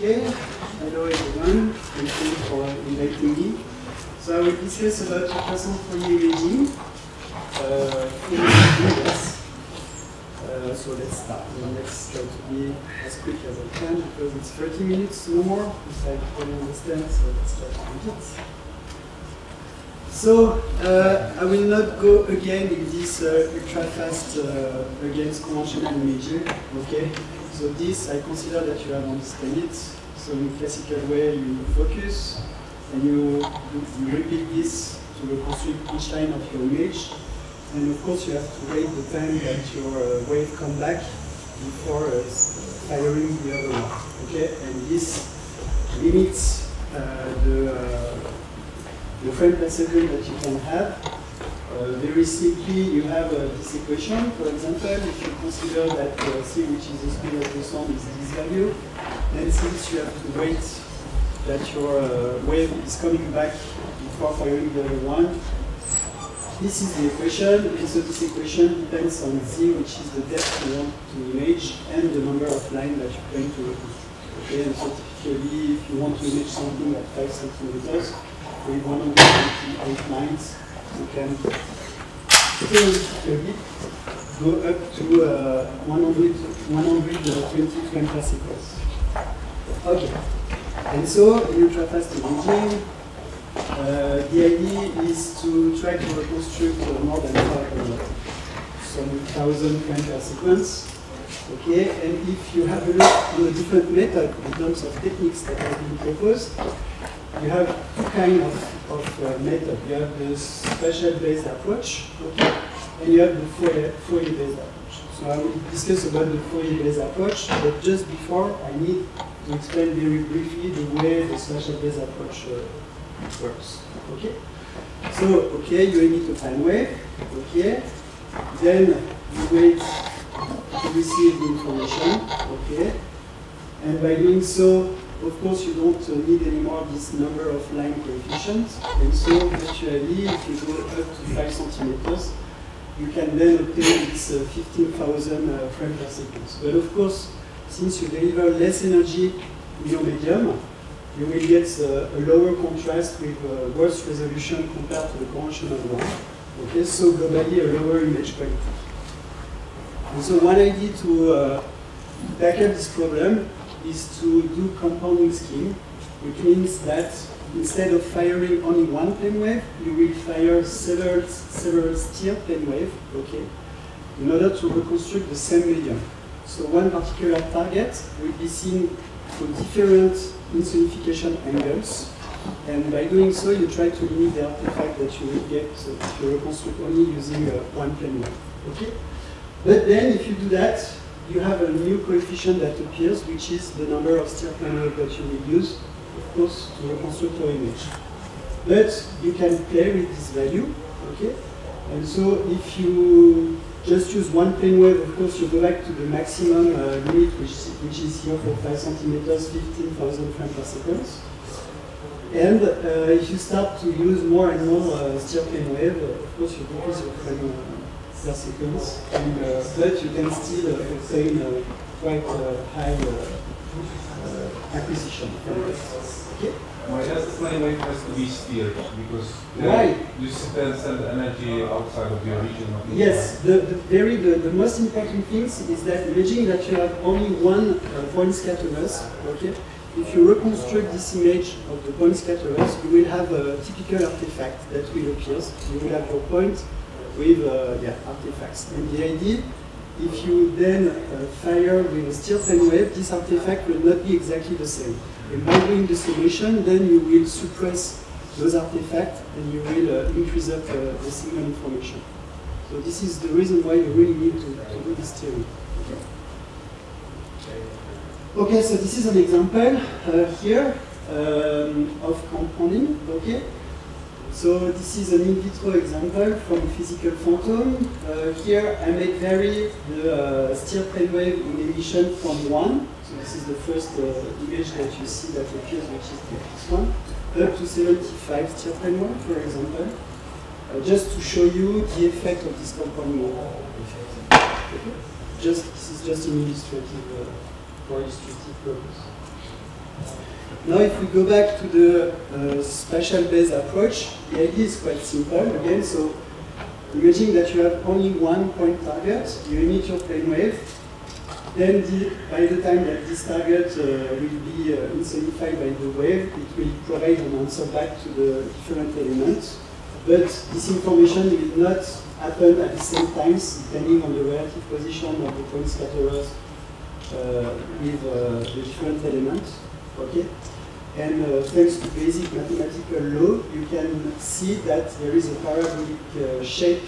Okay, hello everyone, thank you for inviting me. So I will discuss about ultrasound Fourier imaging uh, in minutes. Uh, so let's start. And let's try to be as quick as I can because it's 30 minutes, no more, if I can understand, so let's try to make it. So uh, I will not go again in this uh, ultra fast uh, against conventional imaging. Okay, so this I consider that you have understand it. So in classical way, you focus and you, you, you repeat this to reconstruct each line of your image. And of course, you have to wait the time that your uh, wave come back before uh, firing the other one. Okay, and this limits uh, the uh, the frame per second that you can have. Uh, very simply, you have uh, this equation. For example, if you consider that uh, c, which is the speed of the sound, is this value, then since you have to wait that your wave is coming back before firing the other one, this is the equation, and so this equation depends on z, which is the depth you want to image, and the number of lines that you're going to reconstruct. Okay, and so typically, if you want to image something at 5 centimeters, with 128 lines, you can go up to uh, 100, 120 frames per. Okay, and so in ultra-fast imaging, uh, the idea is to try to reconstruct uh, more than uh, some thousand frames per sequence. Okay, and if you have a look on the different method in terms of techniques that have been proposed, you have two kinds of, of uh, method. You have the spatial-based approach, okay, and you have the Fourier-based approach. So I will discuss about the Fourier-based approach, but just before, I need to explain very briefly the way the spatial-based approach uh, works. Okay. So okay, you emit a time wave. Okay. Then you wait to receive the information. Okay. And by doing so, of course, you don't uh, need anymore this number of line coefficients. And so, virtually, if you go up to 5 centimeters, you can then obtain this uh, 15,000 uh, frames per second. But of course, since you deliver less energy in your medium, you will get uh, a lower contrast with uh, worse resolution compared to the conventional one. Okay, so globally, a lower image quality. And so one idea to uh, tackle this problem is to do compounding scheme, which means that instead of firing only one plane wave, you will fire several, several steer plane wave, okay, in order to reconstruct the same medium. So one particular target will be seen through different insonification angles, and by doing so, you try to limit the artifact that you will get if you reconstruct only using uh, one plane wave, okay? But then, if you do that, you have a new coefficient that appears, which is the number of steer wave that you will use, of course, to reconstruct your image. But you can play with this value, okay? And so if you just use one plane wave, of course, you go back to the maximum uh, limit, which, which is here for 5 centimeters, 15,000 frames per second. And uh, if you start to use more and more uh, steer plane wave, of course, you decrease your frame uh, per second, and, uh, but you can still uh, obtain uh, quite high acquisition. Okay. Why does the plane wave has to be steered? Because Why? you spend send energy outside of your region. Of yes, the, the very the, the most important thing is that imagine that you have only one uh, point scatterers. Okay. If you reconstruct this image of the point scatterers, you will have a typical artifact that will appear. You will have your point with uh, yeah, artifacts. And the idea, if you then uh, fire with a steer plane wave, this artifact will not be exactly the same. And by doing the summation, then you will suppress those artifacts and you will uh, increase up the signal information. So this is the reason why you really need to, to do this theory. Okay. okay, so this is an example uh, here um, of compounding. Okay. So this is an in vitro example from physical phantom. Uh, here I make vary the uh, steer plane wave in emission from 1. So this is the first uh, image that you see that appears, which is this one, up to 75 steer plane wave, for example, uh, just to show you the effect of this compounding Just This is just an illustrative, uh, for illustrative purpose. Now if we go back to the uh, spatial based approach, the idea is quite simple again. So imagine that you have only one point target, you emit your plane wave, then the, by the time that this target uh, will be uh, by the wave, it will provide an answer back to the different elements. But this information will not happen at the same times, depending on the relative position of the point scatterers uh, with uh, the different elements. Okay? And uh, thanks to basic mathematical law, you can see that there is a parabolic uh, shape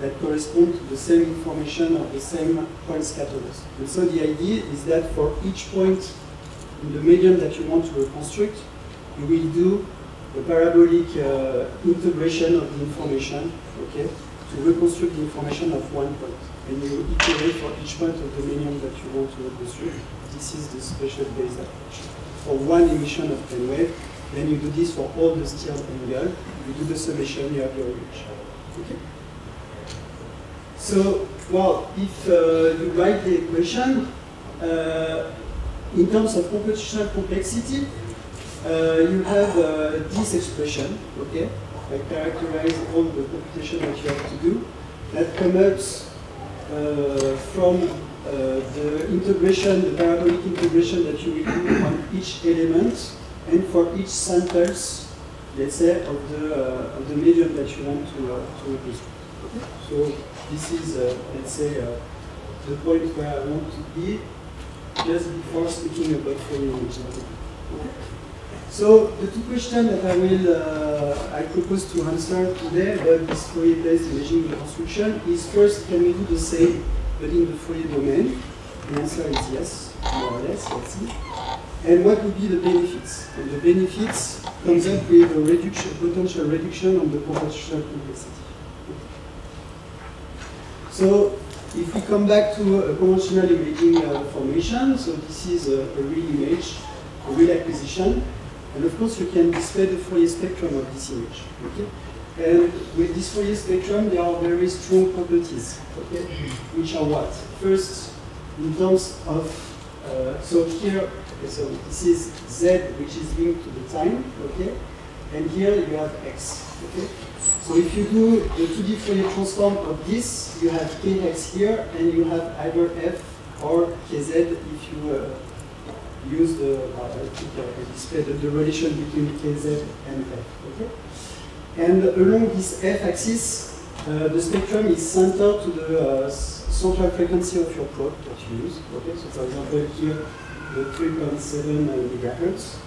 that correspond to the same information of the same point scatterers. And so the idea is that for each point in the medium that you want to reconstruct, you will do a parabolic uh, integration of the information, okay, to reconstruct the information of one point. And you iterate for each point of the medium that you want to reconstruct. This is the special based approach. For one emission of plane wave, then you do this for all the steered angle, you do the summation, you have your image. Okay? So, well, if uh, you write the equation, uh, in terms of computational complexity, uh, you have uh, this expression, okay, that characterize all the computation that you have to do, that comes uh, from the integration, the parabolic integration that you will do on each element, and for each samples, let's say, of the, of the medium that you want to, to reconstruct. So this is, uh, let's say, uh, the point where I want to be just before speaking about image. So the two questions that I will, uh, I propose to answer today about this Fourier-based imaging reconstruction is first, can we do the same but in the Fourier domain? The answer is yes, more or less, let's see. And what would be the benefits? And the benefits comes up with a reduction, potential reduction on the computational complexity. So if we come back to a conventional imaging uh, formation, so this is a, a, real image, a real acquisition, and of course you can display the Fourier spectrum of this image. Okay? And with this Fourier spectrum, there are very strong properties, okay? which are what? First, in terms of, uh, so here, okay, so this is Z, which is linked to the time, okay? And here you have X, okay? So if you do the 2D Fourier transform of this, you have kx here, and you have either f or kz if you uh, use the, uh, display the, the, relation between kz and f. Okay? And along this f axis, uh, the spectrum is centered to the uh, central frequency of your probe that you use. Okay? So for example, here, the 3.7 gigahertz.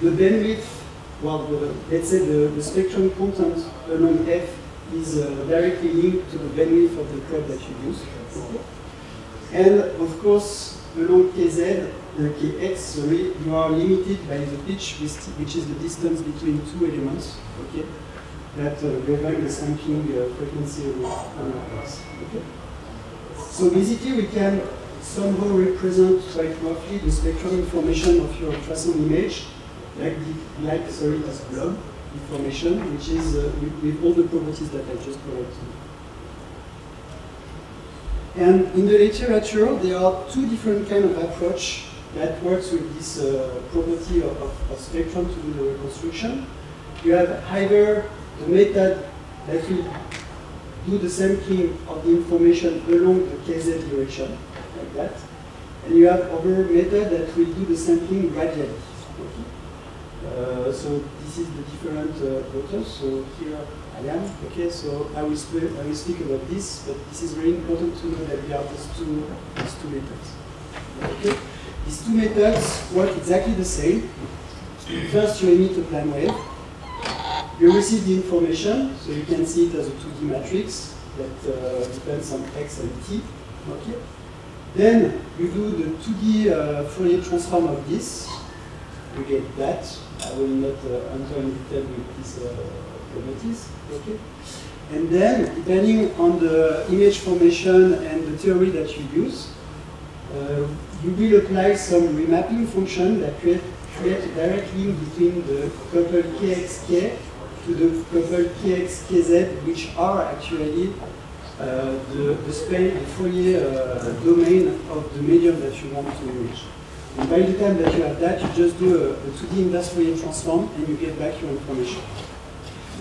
The bandwidth well, the, let's say the, the spectrum content along F is uh, directly linked to the bandwidth of the probe that you use. And of course, along Kz, uh, Kx, sorry, you are limited by the pitch, which is the distance between two elements, okay, that uh, govern the sampling uh, frequency of the okay. So basically, we can somehow represent quite roughly the spectrum information of your ultrasound image like, the, like sorry, this blob information, which is uh, with, with, all the properties that I just provided And in the literature, there are two different kind of approach that works with this uh, property of, of, of, spectrum to do the reconstruction. You have either the method that will do the sampling of the information along the KZ direction, like that. And you have other method that will do the sampling radially. Okay. Uh, so this is the different uh, So here I am. Okay, so I will, I will speak about this, but this is very important to know that we have these two, these two methods. Okay, these two methods work exactly the same. First, you emit a plan wave. You receive the information, so you can see it as a 2D matrix that uh, depends on x and t. Okay. Then you do the 2D uh, Fourier transform of this. You get that. I will not uh, enter in detail with these uh, properties. Okay. And then, depending on the image formation and the theory that you use, uh, you will apply some remapping function that create, create a direct link between the couple kxk to the couple kxkz, which are actually uh, the, the space, the Fourier uh, domain of the medium that you want to image. And by the time that you have that, you just do a, a 2D inverse Fourier transform and you get back your information.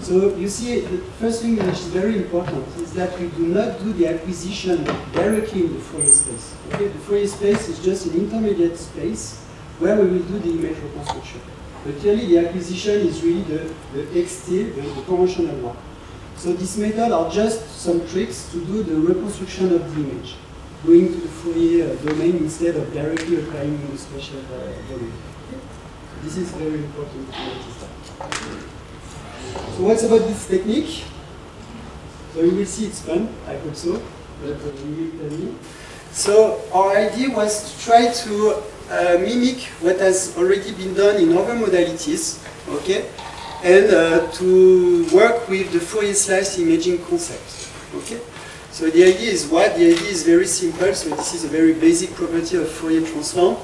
So you see, the first thing which is very important is that we do not do the acquisition directly in the Fourier space. Okay? The Fourier space is just an intermediate space where we will do the image reconstruction. But clearly the acquisition is really the, the XT, the, the conventional one. So this method are just some tricks to do the reconstruction of the image, going to the Fourier uh, domain instead of directly applying the spatial uh, domain. This is very important to notice. So what's about this technique? So you will see it's fun, I hope so, but uh, you will tell me. So our idea was to try to uh, mimic what has already been done in other modalities, okay, and uh, to work with the Fourier slice imaging concept, okay. So the idea is what? The idea is very simple. So this is a very basic property of Fourier transform.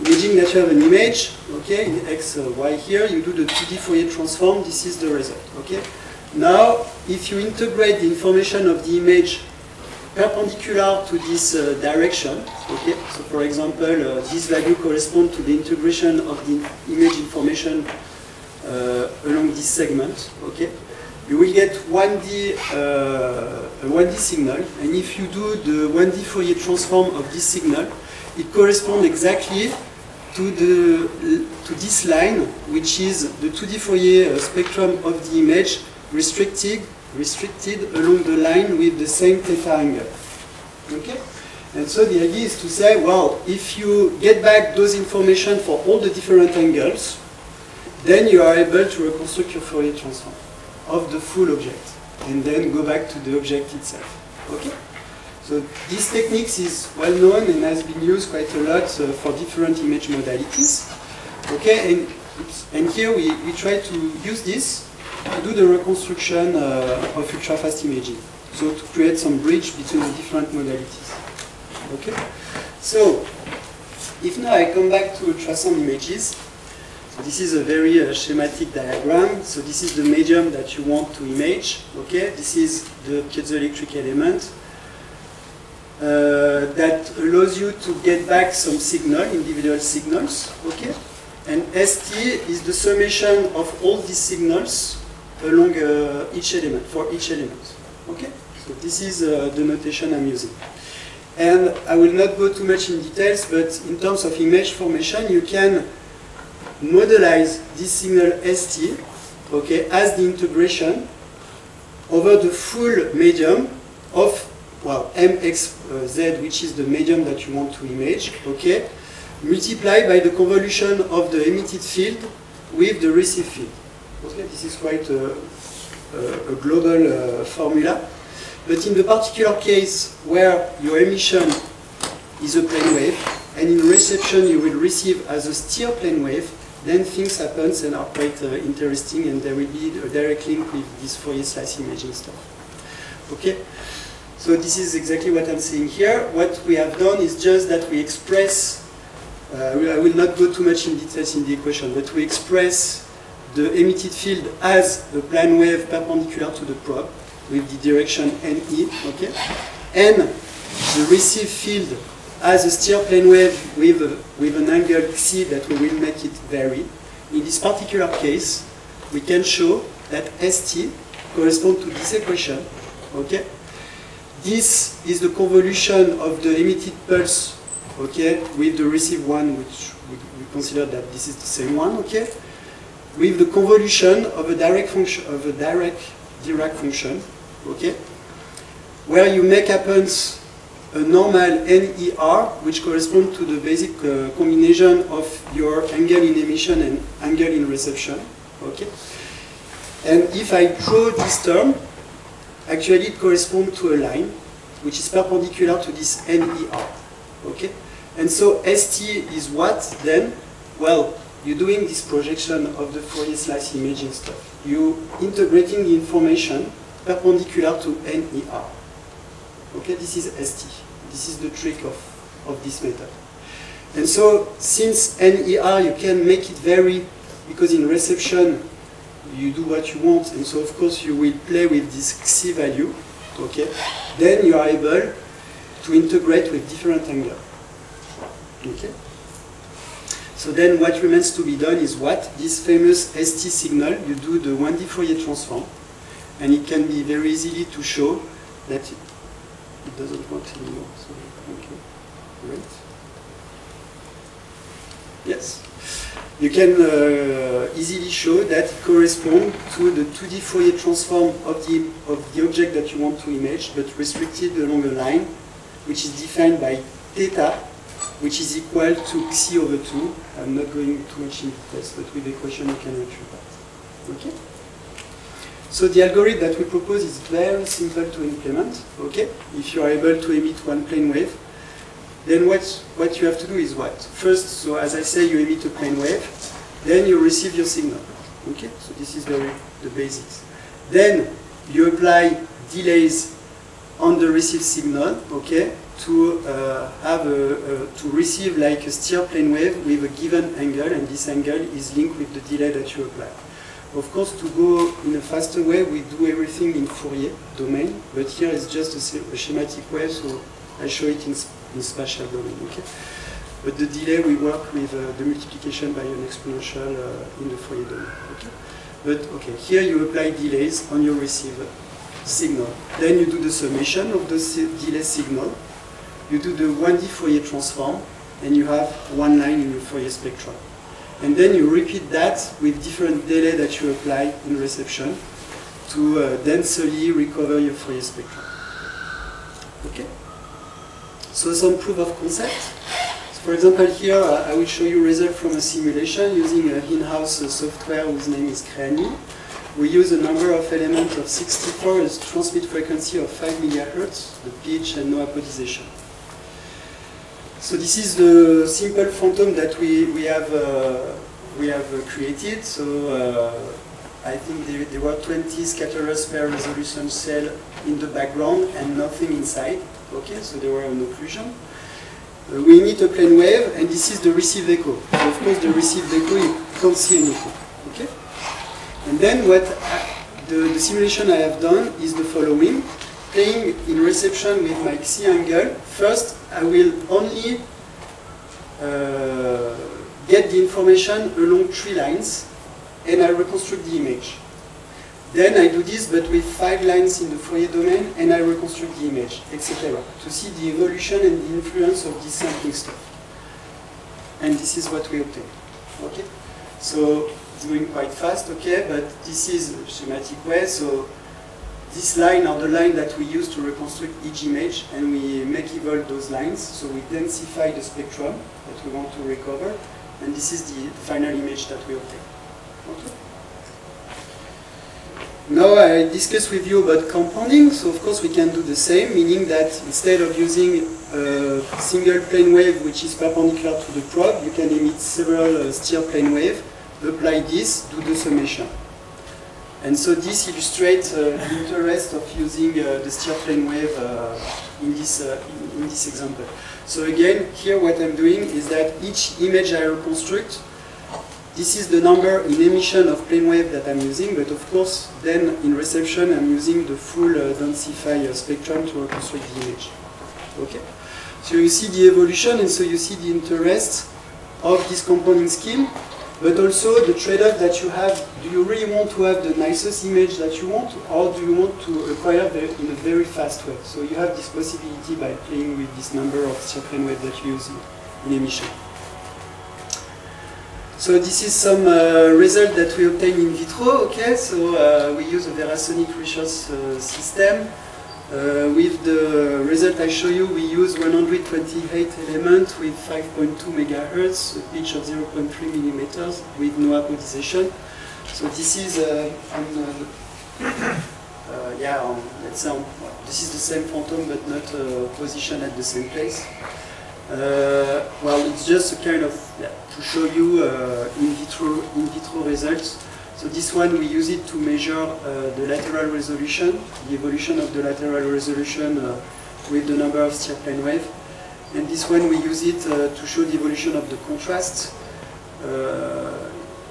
Imagine that you have an image, okay, in x, uh, y here, you do the 2D Fourier transform, this is the result, okay. Now, if you integrate the information of the image perpendicular to this uh, direction. Okay, so for example, uh, this value corresponds to the integration of the image information uh, along this segment. Okay, you will get 1D uh, a 1D signal, and if you do the 1D Fourier transform of this signal, it corresponds exactly to the to this line, which is the 2D Fourier uh, spectrum of the image restricted restricted along the line with the same theta angle. Okay? And so the idea is to say, well, if you get back those information for all the different angles, then you are able to reconstruct your Fourier transform of the full object, and then go back to the object itself. Okay? So this technique is well known and has been used quite a lot uh, for different image modalities. Okay, and, and here we, we try to use this to do the reconstruction uh, of ultra-fast imaging. So to create some bridge between the different modalities. Okay? So, if now I come back to ultrasound images, so this is a very uh, schematic diagram. So this is the medium that you want to image. Okay? This is the piezoelectric element. Uh, that allows you to get back some signal, individual signals, okay? And ST is the summation of all these signals along uh, each element, for each element. Okay? So this is uh, the notation I'm using. And I will not go too much in details, but in terms of image formation, you can modelize this signal ST, okay, as the integration over the full medium of, well, MXZ, which is the medium that you want to image, okay, multiplied by the convolution of the emitted field with the received field. Okay, this is quite a, a, a global uh, formula. But in the particular case where your emission is a plane wave, and in reception you will receive as a steer plane wave, then things happen and are quite uh, interesting, and there will be a direct link with this Fourier slice imaging stuff. Okay? So this is exactly what I'm saying here. What we have done is just that we express, uh, I will not go too much in details in the equation, but we express the emitted field as a plane wave perpendicular to the probe with the direction NE, okay? And the received field as a steer plane wave with, a, with an angle xi that we will make it vary. In this particular case, we can show that ST corresponds to this equation, okay? This is the convolution of the emitted pulse, okay, with the received one, which we, we consider that this is the same one, okay? With the convolution of a direct function of a direct Dirac function, okay, where you make happens a normal NER, which corresponds to the basic uh, combination of your angle in emission and angle in reception. Okay? And if I draw this term, actually it corresponds to a line which is perpendicular to this NER. Okay? And so ST is what then? Well, you're doing this projection of the Fourier slice imaging stuff. You're integrating the information perpendicular to NER. Okay, this is ST. This is the trick of, of this method. And so, since NER, you can make it vary, because in reception, you do what you want, and so of course you will play with this xi value, okay? Then you are able to integrate with different angle, okay? So then what remains to be done is what? This famous ST signal, you do the 1D Fourier transform, and it can be very easily to show that it, doesn't work anymore. So, okay, great. Yes. You can uh, easily show that it corresponds to the 2D Fourier transform of the, of the object that you want to image, but restricted along a line, which is defined by theta, which is equal to xi over 2. I'm not going too much into this, but with the equation you can retrieve that. Okay? So the algorithm that we propose is very simple to implement. Okay? If you are able to emit one plane wave, then what, what you have to do is what? First, so as I say, you emit a plane wave, then you receive your signal. Okay, so this is very the basics. Then you apply delays on the received signal, okay, to uh, have a, a, to receive like a steer plane wave with a given angle, and this angle is linked with the delay that you apply. Of course, to go in a faster way, we do everything in Fourier domain, but here it's just a, a schematic way, so I show it in in spatial domain. Okay? But the delay, we work with uh, the multiplication by an exponential uh, in the Fourier domain. Okay? But okay, here you apply delays on your receiver signal. Then you do the summation of the delay signal. You do the 1D Fourier transform, and you have one line in your Fourier spectrum. And then you repeat that with different delay that you apply in reception to uh, densely recover your Fourier spectrum. Okay? So some proof of concept. So for example, here uh, I will show you result from a simulation using an in-house uh, software whose name is CREANUIS. We use a number of elements of 64 as transmit frequency of 5 MHz, the pitch and no apodization. So this is the simple phantom that we, we have, uh, we have uh, created. So uh, I think there, there, were 20 scatterers per resolution cell in the background and nothing inside. Okay, so there were an occlusion. Uh, we emit a plane wave, and this is the received echo. So of course, the received echo, you can't see anything. Okay? And then what I, the, the simulation I have done is the following. Playing in reception with my xi angle, first I will only uh, get the information along three lines, and I reconstruct the image. Then I do this, but with five lines in the Fourier domain, and I reconstruct the image, etc. To see the evolution and the influence of this sampling stuff. And this is what we obtain. Okay? So it's going quite fast, okay, but this is a schematic way. So this line are the line that we use to reconstruct each image, and we make evolve those lines. So we densify the spectrum that we want to recover, and this is the final image that we obtain. Okay? Now I discuss with you about compounding. So of course we can do the same, meaning that instead of using a single plane wave which is perpendicular to the probe, you can emit several uh, steer plane wave, apply this, do the summation. And so this illustrates uh, the interest of using uh, the steer plane wave uh, in, this, uh, in this example. So again, here what I'm doing is that each image I reconstruct this is the number in emission of plane wave that I'm using, but of course, then in reception, I'm using the full uh, densify uh, spectrum to reconstruct the image. Okay? So you see the evolution, and so you see the interest of this compounding scheme, but also the trade-off that you have. Do you really want to have the nicest image that you want, or do you want to acquire the, in a very fast way? So you have this possibility by playing with this number of plane wave that you use in emission. So this is some uh, result that we obtain in vitro. Okay, so uh, we use a Verasonic research uh, system. Uh, with the result I show you, we use 128 elements with 5.2 megahertz, a pitch of 0.3 millimeters with no apodization. So this is uh, on, uh, yeah, on, let's say on, this is the same phantom but not positioned at the same place. Well, it's just a kind of yeah, to show you uh, in vitro in vitro results. So this one we use it to measure uh, the lateral resolution, the evolution of the lateral resolution uh, with the number of steer plane wave, and this one we use it to show the evolution of the contrast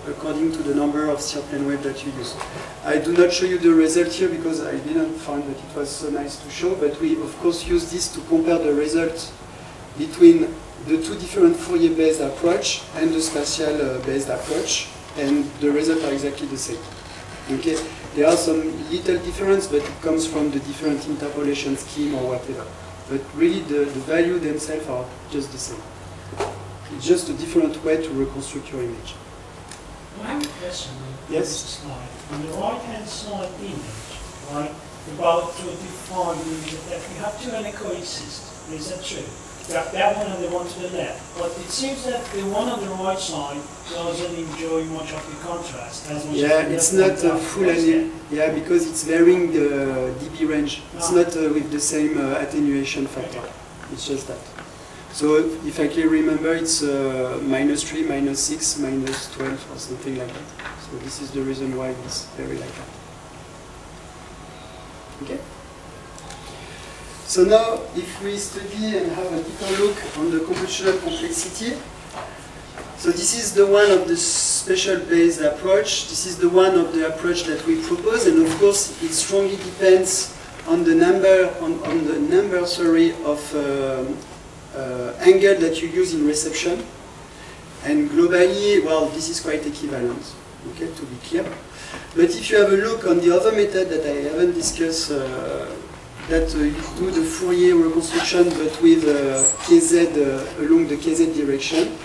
according to the number of plane wave that you use. I do not show you the result here because I didn't find that it was so nice to show, but we of course use this to compare the results between the two different Fourier-based approach and the spatial-based uh, approach, and the results are exactly the same. Okay, there are some little difference, but it comes from the different interpolation scheme or whatever. But really, the, the value themselves are just the same. It's just a different way to reconstruct your image. I have a question on Yes. this slide. On the right-hand side image, right, about to define that we have two anechoics. Is that true? That, that one and the one to the left. But it seems that the one on the right side doesn't enjoy much of the contrast as much Yeah, as it's not a full ane- Yeah, because it's varying the dB range. It's Ah. not uh, with the same uh, attenuation factor. Okay. It's just that. So if I clearly remember, it's uh, minus 3, minus 6, minus 12 or something like that. So this is the reason why it's very like that. Okay? So now, if we study and have a deeper look on the computational complexity, so this is the one of the special based approach. This is the one of the approach that we propose, and of course, it strongly depends on the number on, on the number sorry of um, uh, angle that you use in reception. And globally, well, this is quite equivalent. Okay, to be clear. But if you have a look on the other method that I haven't discussed, uh, that uh, you do the Fourier reconstruction, but with uh, KZ uh, along the KZ direction,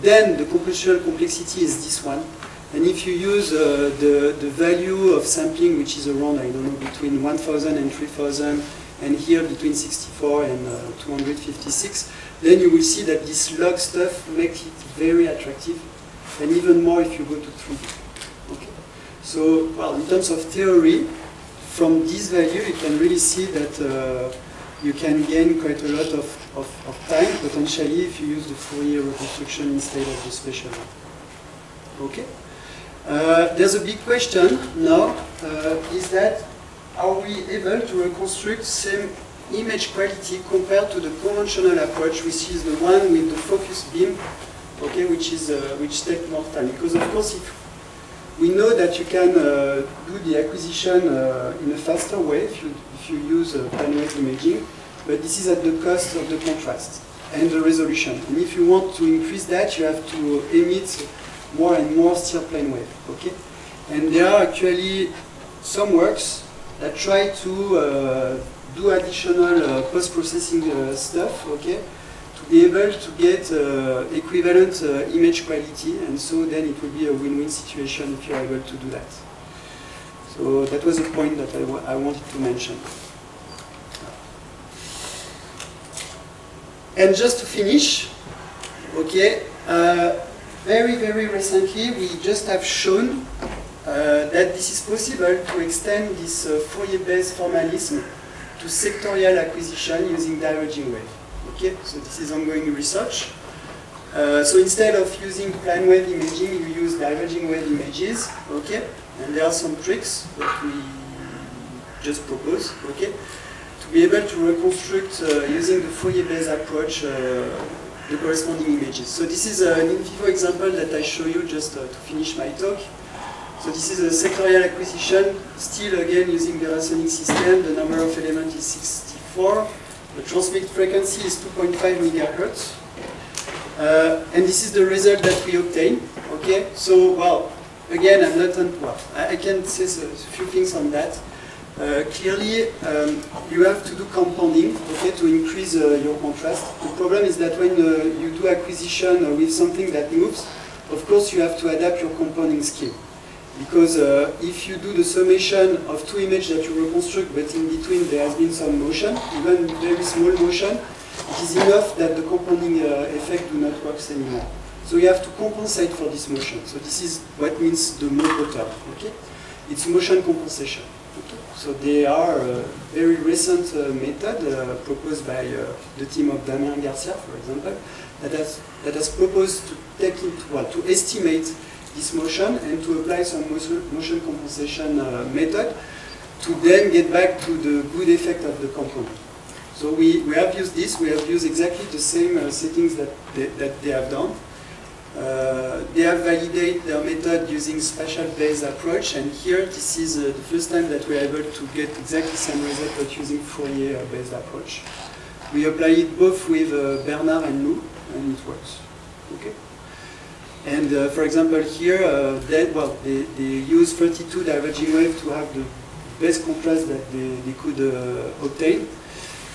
then the computational complexity is this one. And if you use uh, the, the value of sampling, which is around, I don't know, between 1000 and 3000, and here between 64 and uh, 256, then you will see that this log stuff makes it very attractive, and even more if you go to 3D. Okay. So, well, in terms of theory, from this value, you can really see that uh, you can gain quite a lot of, of, of time, potentially, if you use the Fourier reconstruction instead of the special. Okay? Uh, there's a big question now, uh, is that are we able to reconstruct same image quality compared to the conventional approach, which is the one with the focus beam, okay, which is uh, which takes more time? Because of course, if we know that you can uh, do the acquisition uh, in a faster way if you, if you use uh, wave imaging, but this is at the cost of the contrast and the resolution. And if you want to increase that, you have to emit more and more still plane wave. Okay, and there are actually some works that try to uh, do additional uh, post-processing uh, stuff. Okay, be able to get uh, equivalent uh, image quality, and so then it will be a win-win situation if you're able to do that. So that was a point that I, I wanted to mention. And just to finish, okay, uh, very, very recently we just have shown uh, that this is possible to extend this uh, Fourier-based formalism to sectorial acquisition using diverging wave. Okay, so this is ongoing research. Uh, so instead of using plane wave imaging, you use diverging wave images. Okay, and there are some tricks that we just propose. Okay, to be able to reconstruct uh, using the Fourier-based approach uh, the corresponding images. So this is an in vivo example that I show you just uh, to finish my talk. So this is a sectorial acquisition, still again using the Rasonic system. The number of elements is 64. The transmit frequency is 2.5 megahertz. Uh, and this is the result that we obtain. Okay, so well, again, I'm not on. Well, I, I can say a few things on that. Uh, clearly, um, you have to do compounding, okay, to increase uh, your contrast. The problem is that when uh, you do acquisition uh, with something that moves, of course, you have to adapt your compounding scheme. Because uh, if you do the summation of two images that you reconstruct, but in between there has been some motion, even very small motion, it is enough that the compounding uh, effect do not work anymore. So you have to compensate for this motion. So this is what means the MOCO term. Okay? It's motion compensation. Okay? So they are a very recent uh, method uh, proposed by uh, the team of Damien Garcia, for example, that has, that has proposed to take into, well, to estimate this motion and to apply some motion, compensation uh, method to then get back to the good effect of the component. So we, we have used this, we have used exactly the same uh, settings that they, that they have done. Uh, they have validated their method using spatial-based approach, and here this is uh, the first time that we are able to get exactly the same result but using Fourier-based approach. We apply it both with uh, Bernard and Lu, and it works. Okay. And uh, for example, here, uh, then, well, they, they use 32 diverging wave to have the best contrast that they, they could uh, obtain.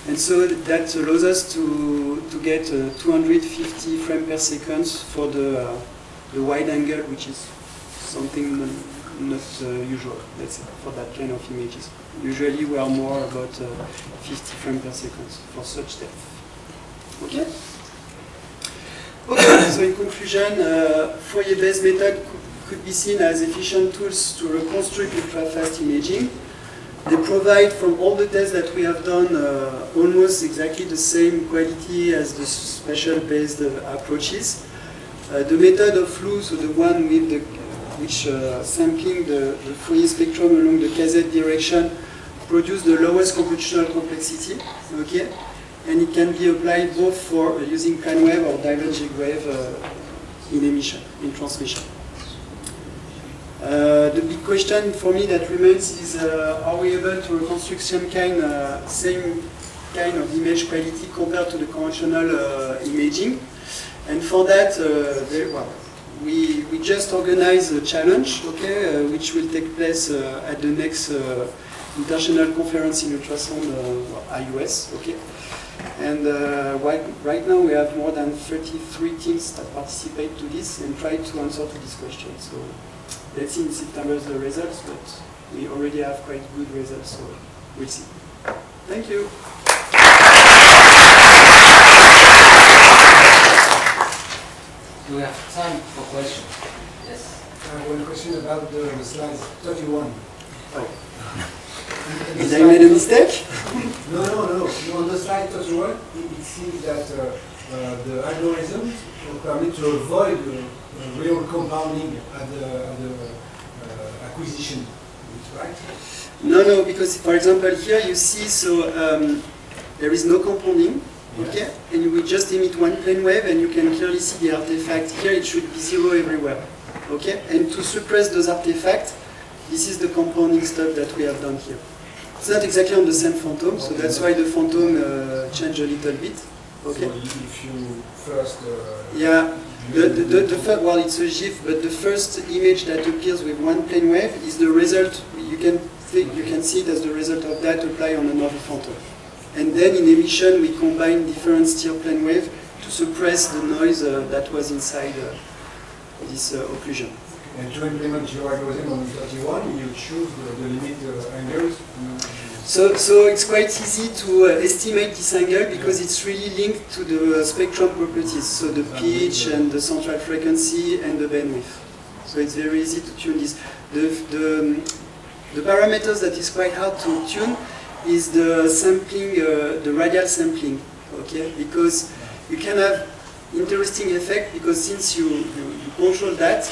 And so that allows us to, to get uh, 250 frames per second for the, uh, the wide angle, which is something not uh, usual, let's say, for that kind of images. Usually we are more about uh, 50 frames per second for such depth. Okay? So in conclusion, uh, Fourier-based method could, be seen as efficient tools to reconstruct ultra-fast imaging. They provide from all the tests that we have done uh, almost exactly the same quality as the spatial-based uh, approaches. Uh, the method of Lu, so the one with the, which uh, sampling the, the Fourier spectrum along the KZ direction, produce the lowest computational complexity. Okay, and it can be applied both for uh, using plane wave or diverging wave uh, in emission, in transmission. Uh, the big question for me that remains is uh, are we able to reconstruct some kind, uh, same kind of image quality compared to the conventional uh, imaging? And for that, well, we, we just organized a challenge, okay, which will take place at the next international conference in ultrasound, uh, IUS, okay. And uh, right, right now we have more than 33 teams that participate to this and try to answer to this question. So let's see in September the results, but we already have quite good results, so we'll see. Thank you. Do we have time for questions? Yes. I have one question about the the slide 31. Did I make a mistake? No, no, no. On the slide 31, it, it seems that uh, uh, the algorithms will permit to avoid uh, uh, real compounding at the, at the uh, acquisition. Is right? No, no, because for example here you see, so um, there is no compounding, okay? And you will just emit one plane wave and you can clearly see the artifact. Here it should be zero everywhere, okay? And to suppress those artifacts, this is the compounding stuff that we have done here. It's not exactly on the same phantom, so that's why the phantom uh, changed a little bit, okay? So if you first. Uh, Yeah, the, the, the, the fir- well, it's a GIF, but the first image that appears with one plane wave is the result. You can think, you can see it as the result of that apply on another phantom. And then in emission, we combine different steer plane waves to suppress the noise uh, that was inside uh, this uh, occlusion. And to implement your algorithm on 31, you choose the, limit uh, angles. So, so it's quite easy to uh, estimate this angle because it's really linked to the spectrum properties, so the pitch and the central frequency and the bandwidth. So it's very easy to tune this. The, the, um, the parameters that is quite hard to tune is the sampling, uh, the radial sampling, okay? Because you can have interesting effect because since you, you, you control that,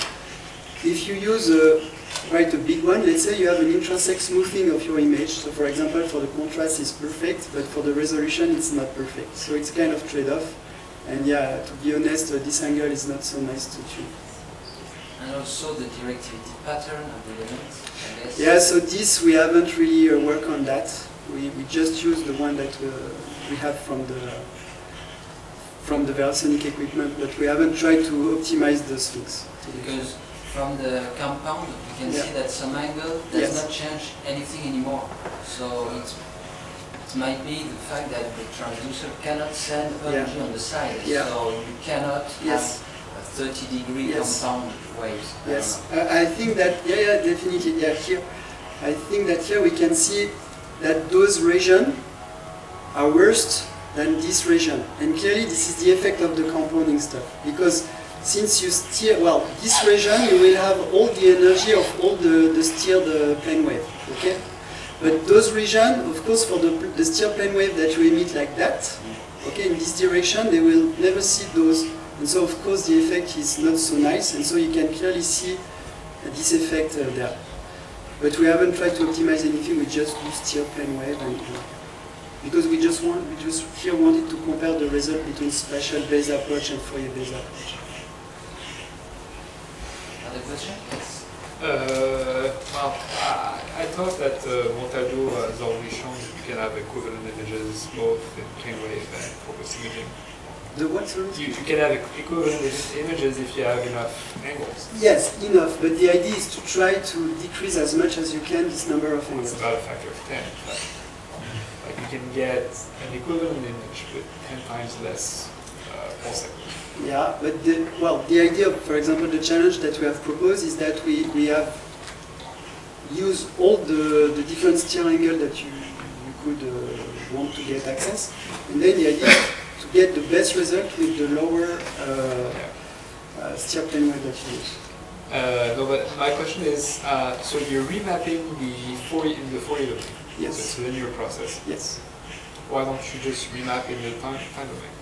if you use a, quite a big one, let's say you have an intrinsic smoothing of your image. So for example, for the contrast it's perfect, but for the resolution it's not perfect. So it's kind of trade-off. And yeah, to be honest, uh, this angle is not so nice to tune. And also the directivity pattern of the elements, I guess. Yeah, so this we haven't really uh, worked on that. We, we just use the one that uh, we have from the from the Verasonic equipment, but we haven't tried to optimize those things. Because from the compound, you can Yeah. see that some angle does Yes. not change anything anymore. So it's, it might be the fact that the transducer cannot send energy on the side. Yeah. So you cannot Yes. have a 30 degree Yes. compound waves. Yes. I I think that, yeah, yeah, definitely, yeah, here, I think that here we can see that those regions are worse than this region. And clearly this is the effect of the compounding stuff. Because since you steer, well, this region you will have all the energy of all the, the steered uh, plane wave, okay? But those regions, of course, for the, the steered plane wave that you emit like that, okay, in this direction, they will never see those. And so, of course, the effect is not so nice, and so you can clearly see this effect uh, there. But we haven't tried to optimize anything, we just do steered plane wave, and, uh, because we just want, we just here wanted to compare the result between spatial based approach and Fourier based approach. Other question? Yes. Uh, well, I, I thought that uh, Montaldo has already shown that you can have equivalent images both in plane wave and focus imaging. The what, sorry? You, you can have equivalent images if you have enough angles. Yes, enough, but the idea is to try to decrease as much as you can this number of angles. It's angles. about a factor of 10. But like you can get an equivalent image with 10 times less uh, pulse echoes. Yeah, but the, well, the idea, of, for example, the challenge that we have proposed is that we, we have used all the, the different steering angle that you, you could uh, want to get access, and then the idea is to get the best result with the lower uh, uh, steer plane that you use. Uh, no, but my question is, uh, so you're remapping the Fourier in the Fourier domain. So Yes, it's a linear process. yes. Why don't you just remap in the time, time domain?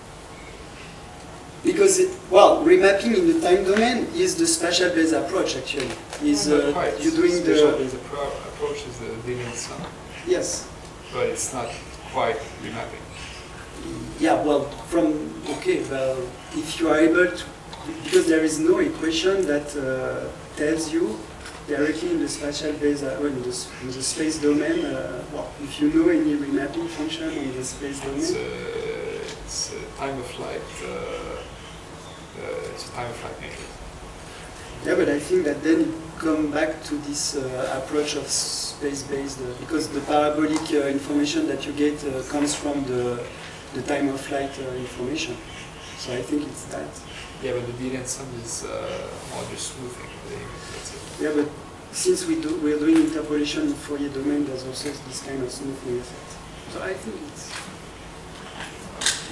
Because, it, well, remapping in the time domain is the spatial-based approach, actually. Is uh, quite. you're doing Spatial the... based appro- approach is the linear sum, Yes. but it's not quite remapping. Yeah, well, from, okay, well, if you are able to, because there is no equation that uh, tells you directly in the spatial base, uh, or in the, in the space domain, uh, well, if you know any remapping function in the space It's domain. it's a time of flight, uh, it's a time of flight nature. Yeah, but I think that then you come back to this uh, approach of space-based, uh, because the parabolic uh, information that you get uh, comes from the, the time of flight uh, information. So I think it's that. Yeah, but the deviant sum is uh, more just smoothing the image. Yeah, but since we do, we're doing interpolation in Fourier domain, there's also this kind of smoothing effect. So I think it's,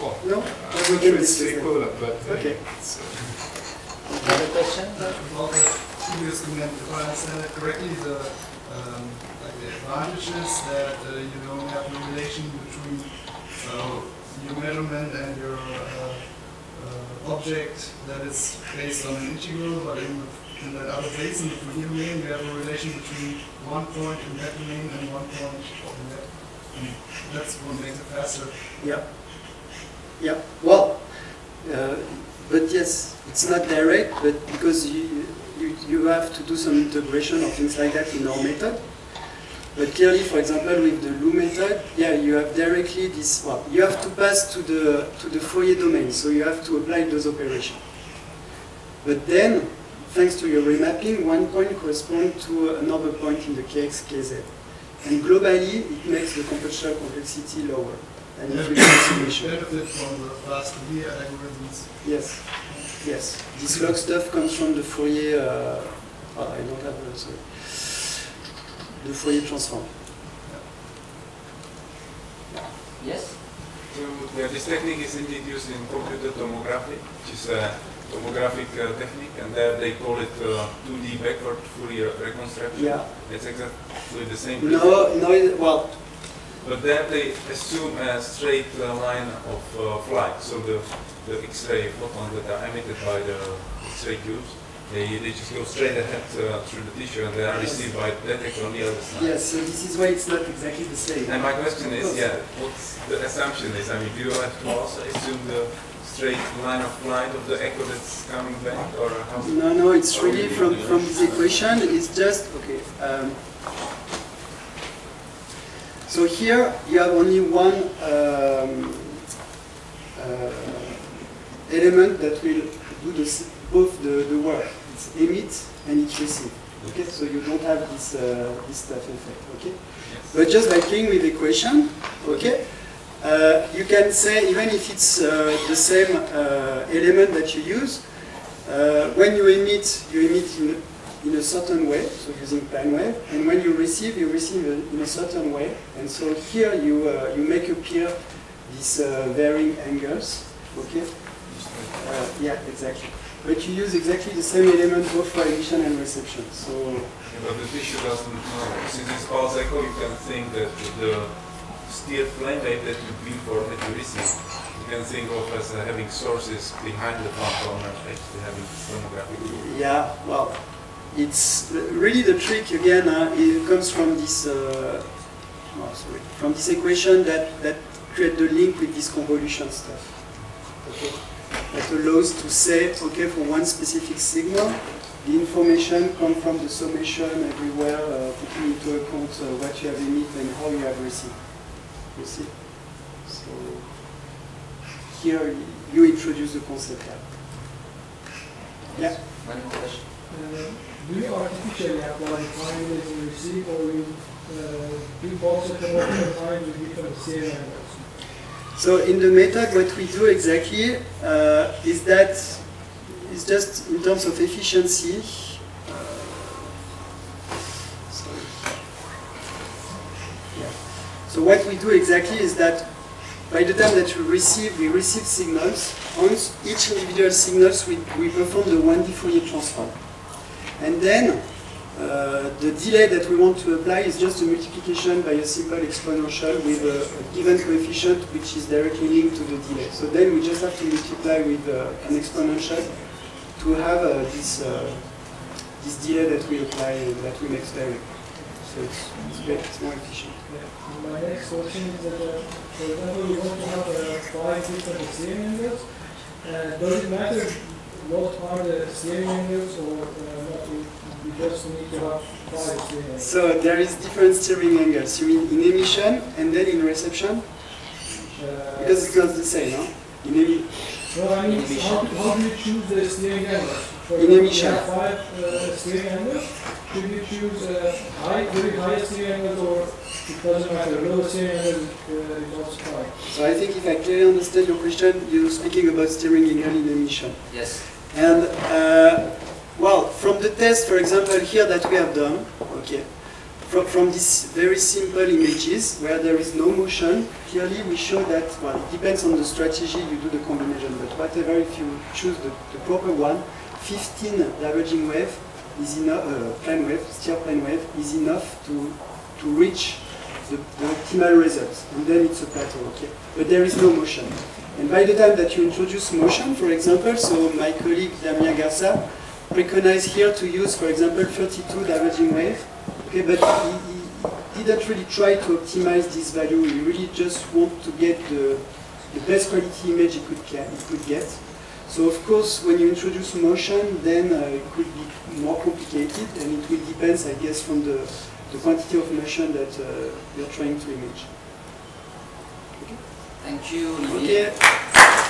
Well, no? I'm But we not can sure it's discuss that. equivalent, but uh, Okay. it's, uh, Another question? About the previous comment, if I understand it correctly, the, um, like the advantage is that uh, you don't have a relation between uh, your measurement and your uh, uh, object that is based on an integral, but in, the, in that other case, in the Fourier domain, you have a relation between one point in that domain and one point in that. And that's what makes it faster. Yeah. Yeah, well, uh, but yes, it's not direct, but because you, you, you have to do some integration or things like that in our method. But clearly, for example, with the Lu method, yeah, you have directly this, well, you have to pass to the, to the Fourier domain, so you have to apply those operations. But then, thanks to your remapping, one point corresponds to another point in the kx, kz. And globally, it makes the computational complexity lower. And. Benefit from the fast Fourier algorithms. Yes, yes. This log stuff comes from the Fourier, uh, oh, I don't have, uh, sorry, the Fourier transform. Yes? So yeah, this technique is indeed used in computer tomography, which is a tomographic uh, technique, and there they call it uh, 2D backward Fourier reconstruction. Yeah. It's exactly the same. principle. No, no, it- well, But there they assume a straight uh, line of uh, flight, so the, the X-ray photons that are emitted by the X-ray tubes, they, they just go straight ahead uh, through the tissue and they are received by the detector on the other side. yes, so this is why it's not exactly the same. And my question is, yeah, what's the assumption is, I mean, do you have to also assume the straight line of flight of the echo that's coming back, or how? No, no, it's really from, from this equation, it's just, okay. Um, so here you have only one um, uh, element that will do both the, the work. It's emit and it's receive. Okay, so you don't have this, uh, this stuff effect. Okay, but just by playing with the equation, okay, uh, you can say even if it's uh, the same uh, element that you use, uh, when you emit, you emit in in a certain way, so using plane wave, and when you receive, you receive a- in a certain way. And so here you uh, you make appear these uh, varying angles. Okay. Uh, yeah, exactly. But you use exactly the same element both for emission and reception. So Yeah, But the tissue doesn't know. Since it's pulse echo, you can think that the steered plane wave that you beam for that you receive, you can think of as uh, having sources behind the phantom and actually having tomographic. Yeah, well, it's really the trick again. Uh, it comes from this, uh, oh, sorry, from this equation that that create the link with this convolution stuff. Okay, that allows to say, okay, for one specific signal, the information comes from the summation everywhere, uh, taking into account uh, what you have emitted and how you have received. You see, so here you introduce the concept. Yeah. One question. You artificially apply in receive or you uh, also come up with with different? So in the method, what we do exactly uh, is it's just in terms of efficiency. Yeah. So what we do exactly is that by the time that we receive, we receive signals. On each individual signals, we, we perform the 1D Fourier transform. And then uh, the delay that we want to apply is just a multiplication by a simple exponential with a, a given coefficient which is directly linked to the delay. So then we just have to multiply with uh, an exponential to have uh, this, uh, this delay that we apply and that we make. So it's, it's, better, it's more efficient. My next question is that, uh, for example, you want to have five different angles. Uh, does it matter what are steering angles or uh, not? You, you just need to have five steering angles. So there is different steering angles. You mean in emission and then in reception? Uh, Because it's not the same, no? In emi- No, I mean, how, how do you choose the steering angles? For In emission. You have five uh, steering angles. Should you choose uh, high, very high steering angles or it doesn't matter, low steering angles uh, is also fine? So I think if I clearly understand your question, you're speaking about steering angle in emission. Yes. And uh, well, from the test, for example, here that we have done, okay, from, from these very simple images where there is no motion, clearly we show that, well, it depends on the strategy you do the combination, but whatever, if you choose the, the proper one, 15 diverging wave is enough, uh, plane wave, steer plane wave, is enough to, to reach the, the optimal results. And then it's a plateau, okay? But there is no motion. And by the time that you introduce motion, for example, so my colleague Damien Garcia recognized here to use, for example, 32 diverging wave, okay, but he, he didn't really try to optimize this value. He really just want to get the, the best quality image he could, get, he could get. So of course, when you introduce motion, then uh, it could be more complicated, and it will depend, I guess, from the, the quantity of motion that uh, you're trying to image. Thank you,